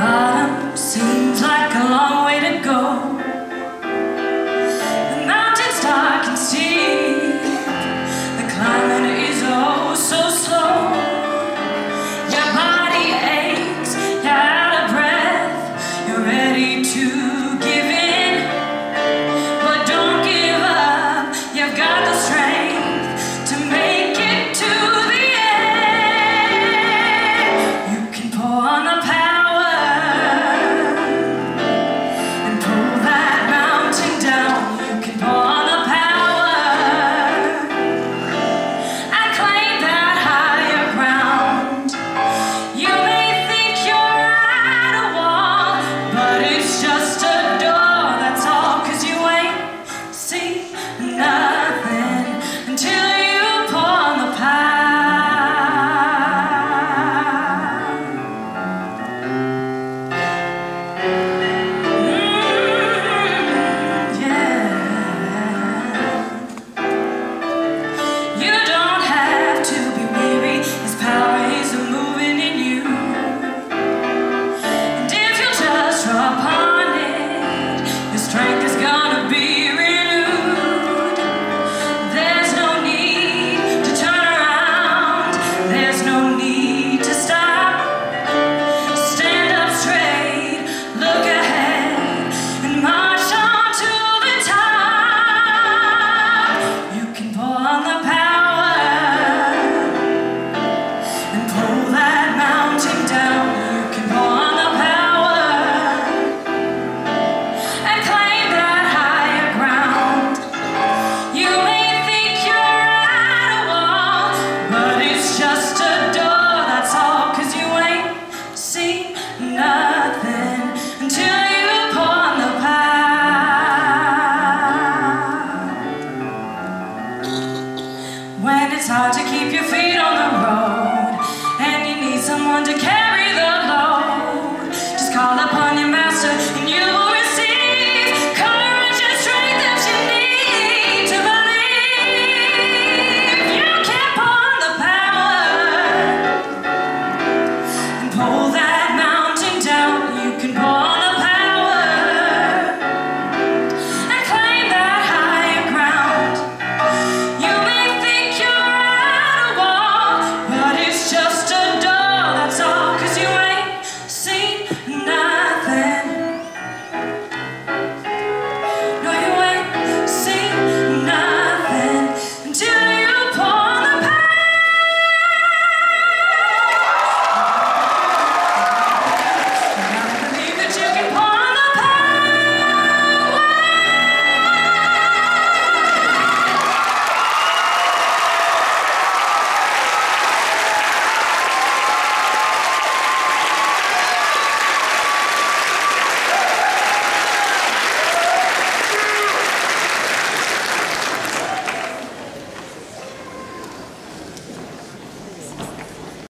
Autumn